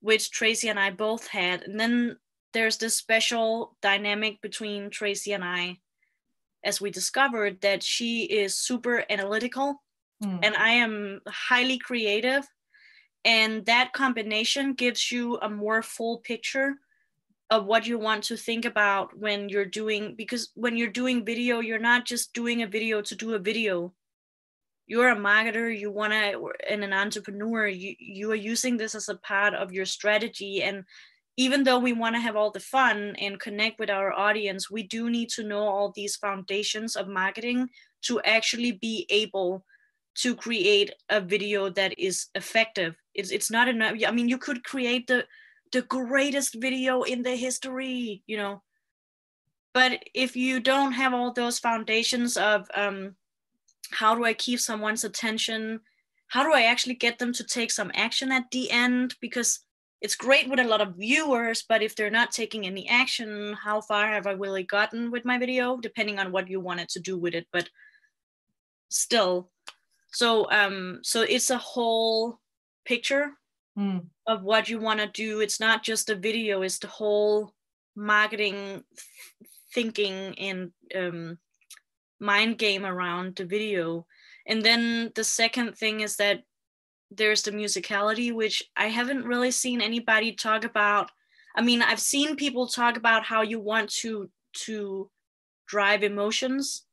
which Tracy and I both had. And then there's this special dynamic between Tracy and I. as we discovered that she is super analytical mm. and I am highly creative. And that combination gives you a more full picture of what you want to think about when you're doing because when you're doing video you're not just doing a video to do a video. You're a marketer you want to and an entrepreneur. You you are using this as a part of your strategy. And even though we want to have all the fun and connect with our audience we do need to know all these foundations of marketing to actually be able to create a video that is effective it's, it's not enough i mean you could create the the greatest video in the history you know but if you don't have all those foundations of um, how do I keep someone's attention? How do I actually get them to take some action at the end? Because it's great with a lot of viewers, but if they're not taking any action, how far have I really gotten with my video? Depending on what you wanted to do with it, but still. So um, so it's a whole picture mm. of what you want to do. It's not just a video; it's the whole marketing thinking and um, mind game around the video. And then the second thing is that there's the musicality, which I haven't really seen anybody talk about. I mean, I've seen people talk about how you want to to drive emotions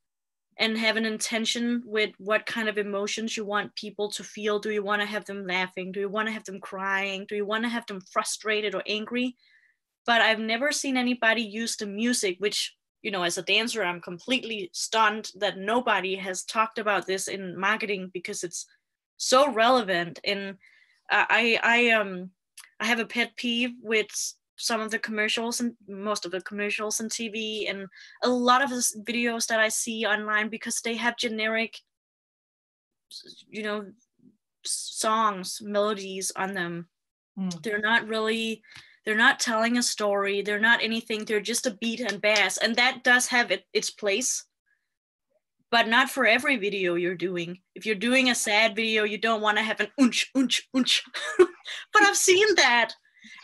and have an intention with what kind of emotions you want people to feel. Do you want to have them laughing? Do you want to have them crying? Do you want to have them frustrated or angry? But I've never seen anybody use the music, which you know, as a dancer, I'm completely stunned that nobody has talked about this in marketing because it's so relevant. And I, I, um, I have a pet peeve with some of the commercials and most of the commercials on TV and a lot of the videos that I see online because they have generic, you know, songs, melodies on them. Mm. They're not really they're not telling a story. They're not anything. They're just a beat and bass and that does have it, its place. But not for every video you're doing. If you're doing a sad video you don't want to have an unch unch unch but i've seen that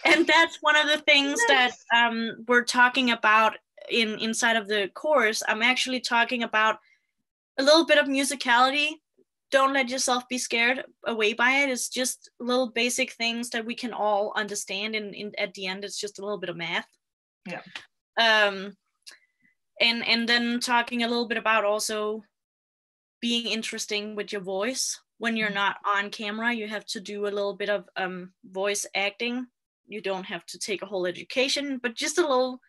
and that's one of the things that um, we're talking about in inside of the course i'm actually talking about a little bit of musicality don't let yourself be scared away by it. It's just little basic things that we can all understand. And in, at the end, it's just a little bit of math. Yeah. Um, and and then talking a little bit about also being interesting with your voice when you're mm-hmm. not on camera. You have to do a little bit of um, voice acting. You don't have to take a whole education, but just a little,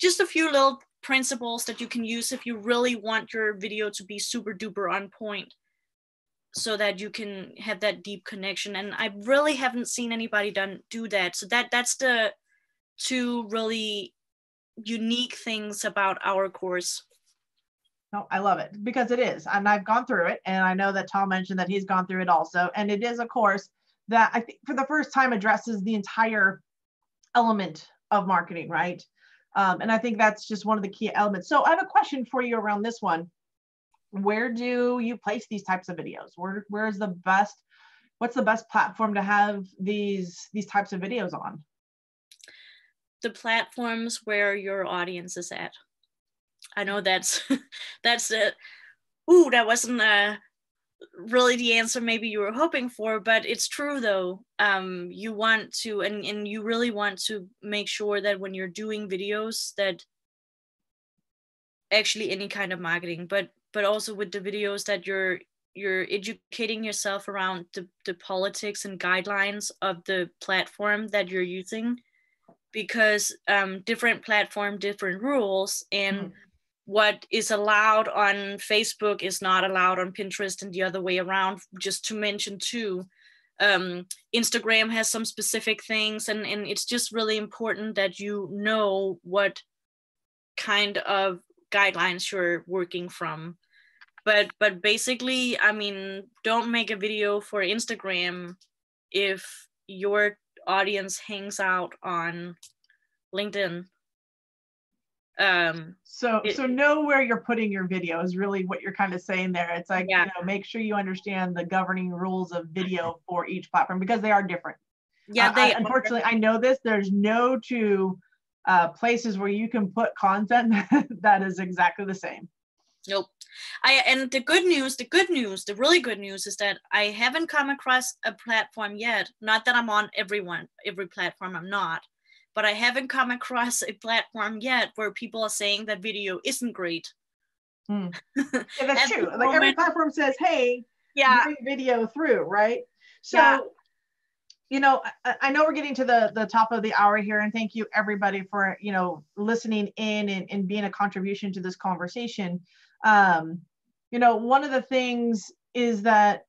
just a few little principles that you can use if you really want your video to be super duper on point so that you can have that deep connection. And i really haven't seen anybody done do that. So that that's the two really unique things about our course. No i love it because it is and i've gone through it and i know that tom mentioned that he's gone through it also and it is a course that i think for the first time addresses the entire element of marketing right? Um, and i think that's just one of the key elements. So i have a question for you around this one. Where do you place these types of videos? Where where's the best what's the best platform to have these these types of videos on? The platforms where your audience is at. I know that's that's it ooh that wasn't uh really the answer maybe you were hoping for but it's true though um you want to and, and you really want to make sure that when you're doing videos that actually any kind of marketing but but also with the videos that you're you're educating yourself around the, the politics and guidelines of the platform that you're using because um, different platform different rules and mm. What is allowed on facebook is not allowed on pinterest and the other way around. Just to mention two um, instagram has some specific things and, and it's just really important that you know what kind of guidelines you're working from. But but basically i mean don't make a video for instagram if your audience hangs out on linkedin um so it, so know where you're putting your video is really what you're kind of saying there it's like yeah. you know make sure you understand the governing rules of video for each platform because they are different yeah uh, they I, unfortunately i know this there's no two uh, places where you can put content that is exactly the same Nope. I and the good news, the good news, the really good news is that I haven't come across a platform yet. Not that I'm on everyone, every platform. I'm not, but I haven't come across a platform yet where people are saying that video isn't great. Mm. Yeah, that's true. Like moment, every platform says, "Hey, yeah, video through," right? So. Yeah. You know, I, I know we're getting to the the top of the hour here, and thank you everybody for you know listening in and, and being a contribution to this conversation. Um, you know, one of the things is that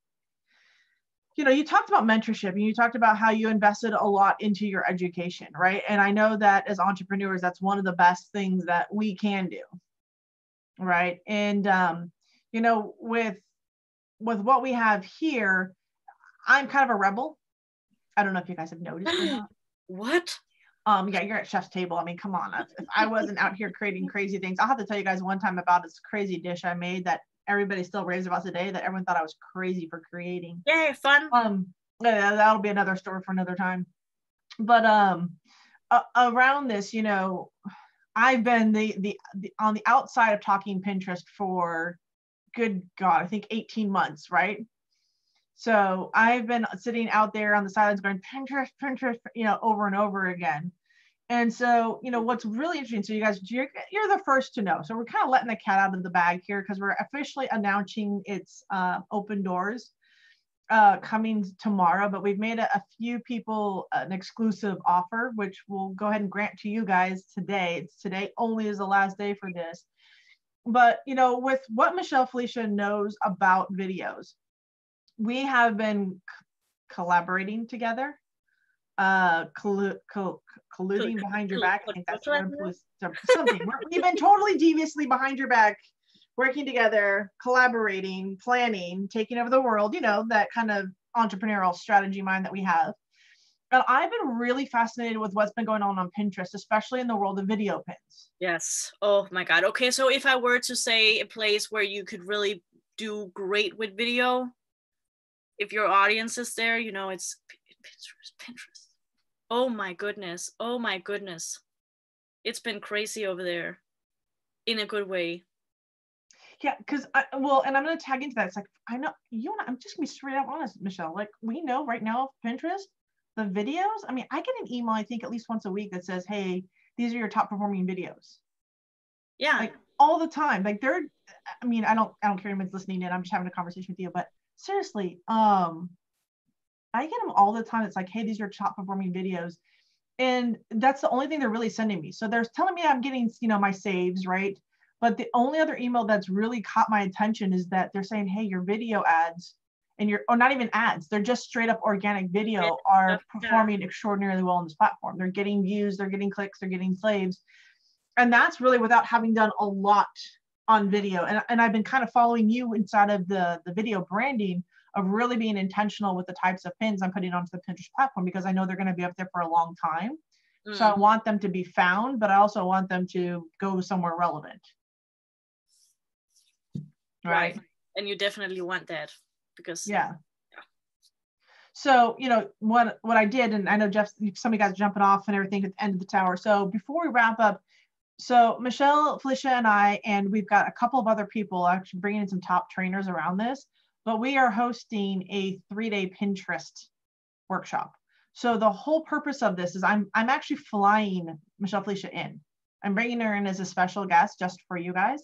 you know, you talked about mentorship and you talked about how you invested a lot into your education, right? And I know that as entrepreneurs, that's one of the best things that we can do, right? And um, you know, with with what we have here, I'm kind of a rebel. I don't know if you guys have noticed. what? Um, yeah, you're at chef's table. I mean, come on. If, if I wasn't out here creating crazy things, I'll have to tell you guys one time about this crazy dish I made that everybody still raves about today that everyone thought I was crazy for creating. Yay, fun. Um, yeah, that'll be another story for another time. But um, uh, around this, you know, I've been the, the the on the outside of talking Pinterest for good God, I think 18 months, right? So I've been sitting out there on the sidelines going Pinterest, Pinterest, you know, over and over again. And so, you know, what's really interesting, so you guys, you're, you're the first to know. So we're kind of letting the cat out of the bag here because we're officially announcing its uh, open doors uh, coming tomorrow, but we've made a, a, few people an exclusive offer, which we'll go ahead and grant to you guys today. It's today only is the last day for this. But, you know, with what Michelle Felicia knows about videos, we have been collaborating together uh collu- co- colluding behind your back. I think that's something. We've been totally deviously behind your back, working together, collaborating, planning, taking over the world. You know that kind of entrepreneurial strategy mind that we have. And I've been really fascinated with what's been going on on Pinterest, especially in the world of video pins. Yes. Oh my God. Okay. So if I were to say a place where you could really do great with video, if your audience is there, you know, it's Pinterest, Pinterest. Oh my goodness. Oh my goodness. It's been crazy over there in a good way. Yeah, because I well, and I'm gonna tag into that. It's like I know you and I, I'm just gonna be straight up honest, Michelle. Like we know right now Pinterest, the videos. I mean, I get an email I think at least once a week that says, "Hey, these are your top performing videos." Yeah, like all the time. Like they're. I mean, I don't. I don't care anyone's listening in. I'm just having a conversation with you, but seriously, um, I get them all the time. It's like, hey, these are top performing videos. And that's the only thing they're really sending me. So they're telling me I'm getting, you know, my saves, right? But the only other email that's really caught my attention is that they're saying, hey, your video ads and your, or not even ads, they're just straight up organic video are performing extraordinarily well on this platform. They're getting views, they're getting clicks, they're getting slaves. And that's really without having done a lot on video. And, and I've been kind of following you inside of the, the video branding of really being intentional with the types of pins I'm putting onto the Pinterest platform because I know they're going to be up there for a long time. Mm. So I mm. want them to be found, but I also want them to go somewhere relevant. Right. right. And you definitely want that because yeah. yeah. So, you know, what what I did, and I know Jeff, some of you guys jumping off and everything at the end of the tower. So before we wrap up, so Michelle, Felicia, and I, and we've got a couple of other people actually bringing in some top trainers around this but we are hosting a three-day Pinterest workshop. So the whole purpose of this is I'm I'm actually flying Michelle Felicia in. I'm bringing her in as a special guest just for you guys,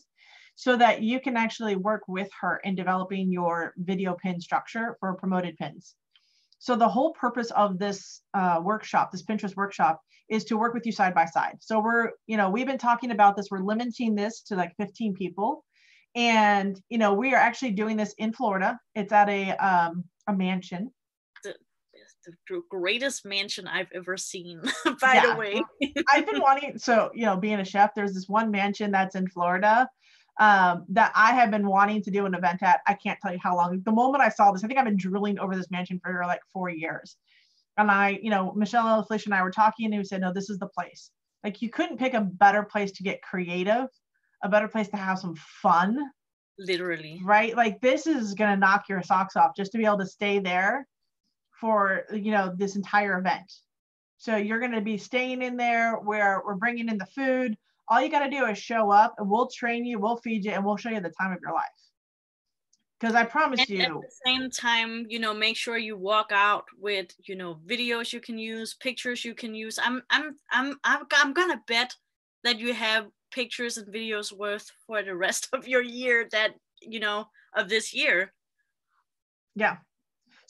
so that you can actually work with her in developing your video pin structure for promoted pins. So the whole purpose of this uh, workshop, this Pinterest workshop, is to work with you side by side. So we're, you know, we've been talking about this. We're limiting this to like 15 people and you know we are actually doing this in florida it's at a um a mansion the, the greatest mansion i've ever seen by yeah. the way i've been wanting so you know being a chef there's this one mansion that's in florida um, that I have been wanting to do an event at. I can't tell you how long. The moment I saw this, I think I've been drilling over this mansion for like four years. And I, you know, Michelle, Felicia, and I were talking, and we said, no, this is the place. Like you couldn't pick a better place to get creative a better place to have some fun. Literally. Right? Like this is going to knock your socks off just to be able to stay there for, you know, this entire event. So you're going to be staying in there where we're bringing in the food. all you got to do is show up and we'll train you, we'll feed you, and we'll show you the time of your life. Because I promise and you. At the same time, you know, make sure you walk out with, you know, videos you can use, pictures you can use. I'm, I'm, I'm, I'm, I'm gonna bet that you have pictures and videos worth for the rest of your year that, you know, of this year. Yeah,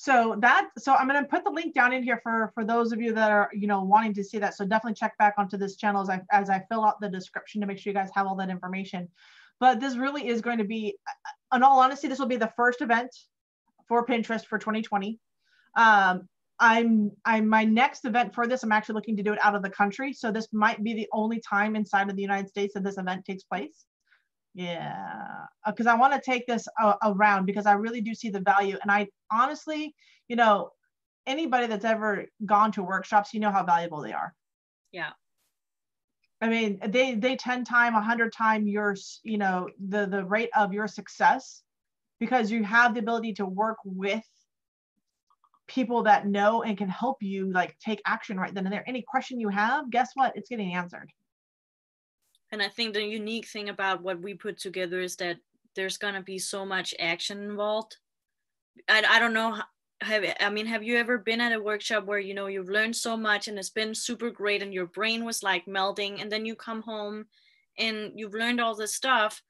so that so i'm going to put the link down in here for for those of you that are you know wanting to see that. So definitely check back onto this channel as i as i fill out the description to make sure you guys have all that information. But this really is going to be in all honesty this will be the first event for pinterest for 2020 um i'm i'm my next event for this i'm actually looking to do it out of the country so this might be the only time inside of the united states that this event takes place yeah, because uh, I want to take this uh, around because I really do see the value. And I honestly, you know, anybody that's ever gone to workshops, you know how valuable they are. Yeah. I mean, they they 10 time, a 100 time your, you know, the the rate of your success because you have the ability to work with people that know and can help you like take action right then and there. Any question you have, guess what? It's getting answered and i think the unique thing about what we put together is that there's going to be so much action involved I, I don't know have i mean have you ever been at a workshop where you know you've learned so much and it's been super great and your brain was like melting and then you come home and you've learned all this stuff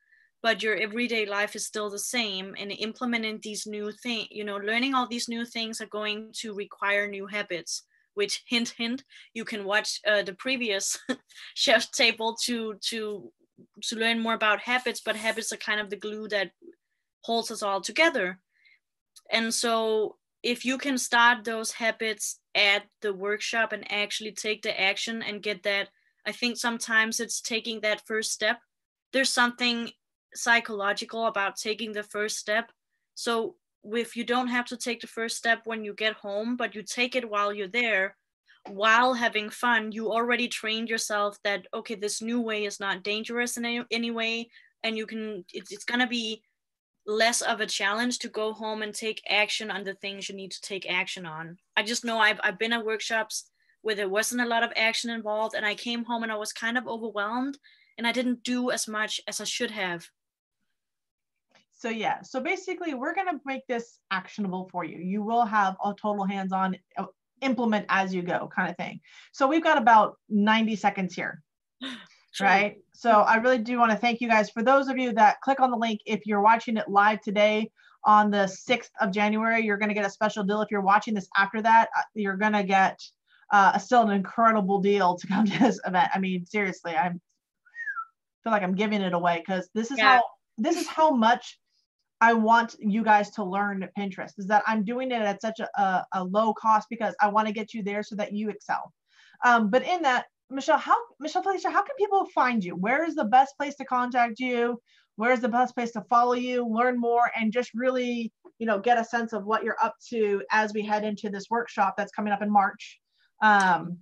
but your everyday life is still the same and implementing these new things you know learning all these new things are going to require new habits which hint hint you can watch uh, the previous chef's table to to to learn more about habits but habits are kind of the glue that holds us all together. And so if you can start those habits at the workshop and actually take the action and get that i think sometimes it's taking that first step. There's something psychological about taking the first step so if you don't have to take the first step when you get home, but you take it while you're there, while having fun, you already trained yourself that okay, this new way is not dangerous in any, any way, and you can. It's, it's gonna be less of a challenge to go home and take action on the things you need to take action on. I just know I've I've been at workshops where there wasn't a lot of action involved, and I came home and I was kind of overwhelmed, and I didn't do as much as I should have so yeah, so basically we're gonna make this actionable for you. You will have a total hands-on uh, implement as you go kind of thing. So we've got about 90 seconds here. Sure. Right. So I really do want to thank you guys. For those of you that click on the link, if you're watching it live today on the 6th of January, you're going to get a special deal. If you're watching this after that, uh, you're going to get uh, still an incredible deal to come to this event. I mean, seriously, I feel like I'm giving it away because this is yeah. how this is how much I want you guys to learn Pinterest is that I'm doing it at such a, a, a low cost because I want to get you there so that you excel. Um, but in that, Michelle, how Michelle Felicia, how can people find you? Where is the best place to contact you? Where's the best place to follow you, learn more, and just really, you know, get a sense of what you're up to as we head into this workshop that's coming up in March. Um,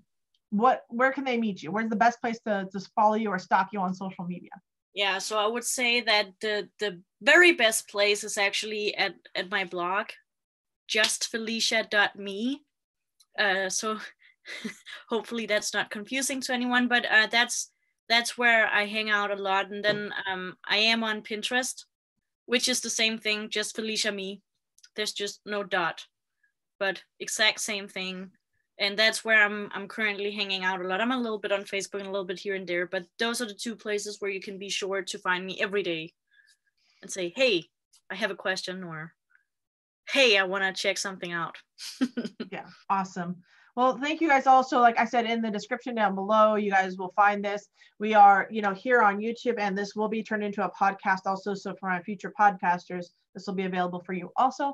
what where can they meet you? Where's the best place to, to follow you or stalk you on social media? Yeah, so I would say that the the very best place is actually at at my blog, justfelicia.me. Uh, so hopefully that's not confusing to anyone, but uh, that's that's where I hang out a lot. And then um, I am on Pinterest, which is the same thing, just Felicia me. There's just no dot, but exact same thing and that's where I'm I'm currently hanging out a lot. I'm a little bit on Facebook and a little bit here and there, but those are the two places where you can be sure to find me every day and say, "Hey, I have a question," or "Hey, I want to check something out." yeah, awesome. Well, thank you guys also. Like I said in the description down below, you guys will find this. We are, you know, here on YouTube, and this will be turned into a podcast also. So for my future podcasters, this will be available for you also.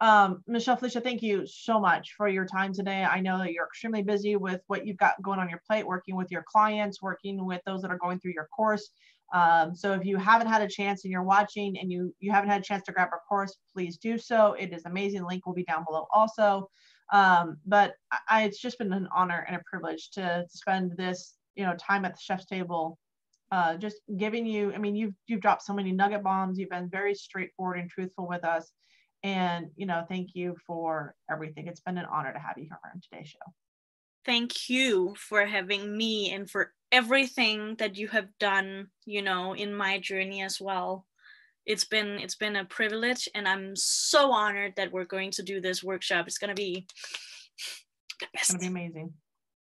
Um, Michelle Felicia, thank you so much for your time today. I know that you're extremely busy with what you've got going on your plate, working with your clients, working with those that are going through your course. Um, so if you haven't had a chance and you're watching and you you haven't had a chance to grab our course, please do so. It is amazing. Link will be down below also. Um, but I, it's just been an honor and a privilege to spend this you know time at the chef's table uh, just giving you i mean you've you've dropped so many nugget bombs you've been very straightforward and truthful with us and, you know, thank you for everything. It's been an honor to have you here on today's show. thank you for having me and for everything that you have done, you know, in my journey as well. It's been it's been a privilege and I'm so honored that we're going to do this workshop. It's going to be. It's going to be amazing.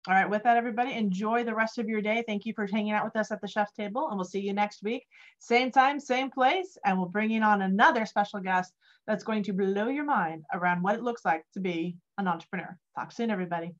All right, with that, everybody, enjoy the rest of your day. Thank you for hanging out with us at the chef's table, and we'll see you next week. Same time, same place, and we'll bring in on another special guest that's going to blow your mind around what it looks like to be an entrepreneur. Talk soon, everybody.